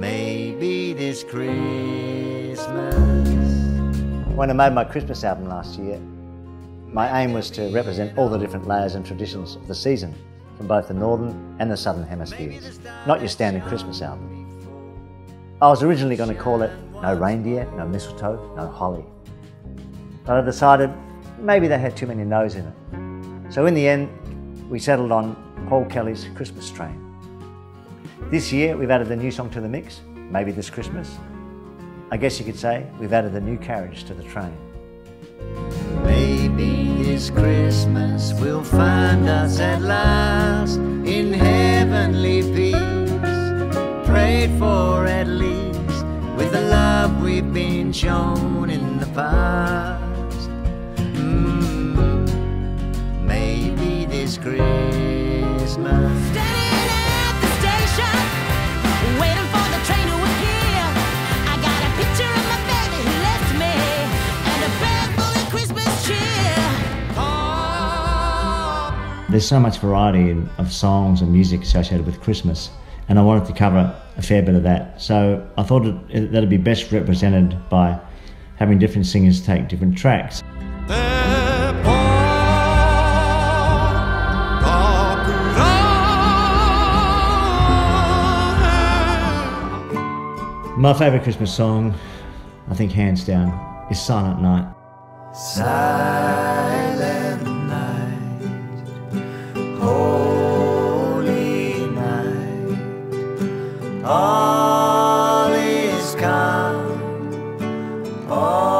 maybe this Christmas. When I made my Christmas album last year, my aim was to represent all the different layers and traditions of the season from both the northern and the southern hemispheres, not your standard Christmas album. I was originally going to call it No Reindeer, No Mistletoe, No Holly. But I decided maybe they had too many no's in it. So in the end, we settled on Paul Kelly's Christmas Train. This year, we've added a new song to the mix, maybe this Christmas. I guess you could say we've added a new carriage to the train. Maybe this Christmas we'll find us at last in heavenly peace. Prayed for at least with the love we've been shown in the past. Mm, maybe this Christmas. There's so much variety in, of songs and music associated with Christmas, and I wanted to cover a fair bit of that. So I thought it, that'd be best represented by having different singers take different tracks. My favourite Christmas song, I think hands down, is Silent Night. Silent holy night. All is calm. All